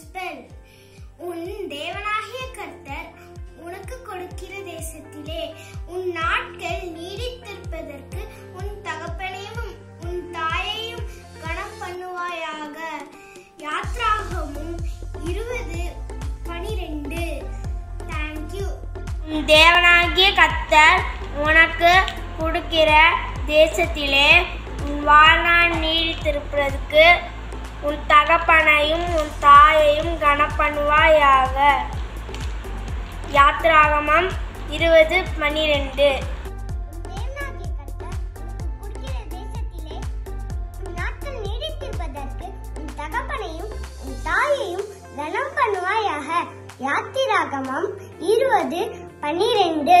Spell உன் தேவனாகிய கர்த்தர் உனக்கு கொடுக்கிற தேசத்திலே உன் நாட்கள் நீடித்திருப்பதற்கு உன் தகப்பனையும் உன் தாயையும் கணம் பண்ணுவாயாக. யாத்ராகமும் இருபது பனிரெண்டு. தேங்க்யூ தேவனாகிய கத்தர் உனக்கு கொடுக்கிற தேசத்திலே உன் வாழ்நாள் நீடித்திருப்பதற்கு உன் தகப்பனையும் உன் தாயையும் கனப்பண்ணுவாயாக யாத்ராகமம் இருபது பன்னிரெண்டு. தேவனாகிய கர்த்தர் உனக்கு கொடுக்கிற உன் நாட்கள் நீடித்திருப்பதற்கு உன் தகப்பனையும் உன் தாயையும் கனம் பண்ணுவாயாக. யாத்திராகமம் இருபது பனிரெண்டு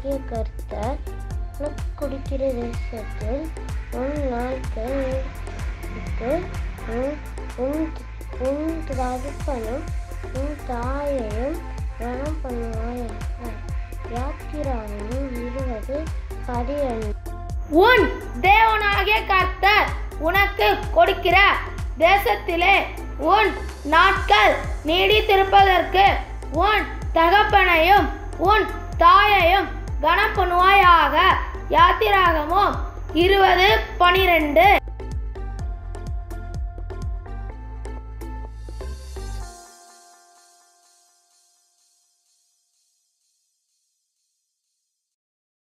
ஆகிய கர்த்தர் உனக்கு கொடுக்கிற தேசத்தில் உன் நாட்கள் உன் உன் உன் தகப்பனும் உன் தாயையும் கனம் பண்ணுவாய். யாத்திராவும் இருபது பனிரெண்டு உன் தேவனாகிய கர்த்தர் உனக்கு கொடுக்கிற தேசத்திலே உன் நாட்கள் நீடித்திருப்பதற்கு உன் தகப்பனையும் உன் தாயையும் கனம் பண்ணுவாயாக யாத்திராகமும் இருபது பனிரெண்டு.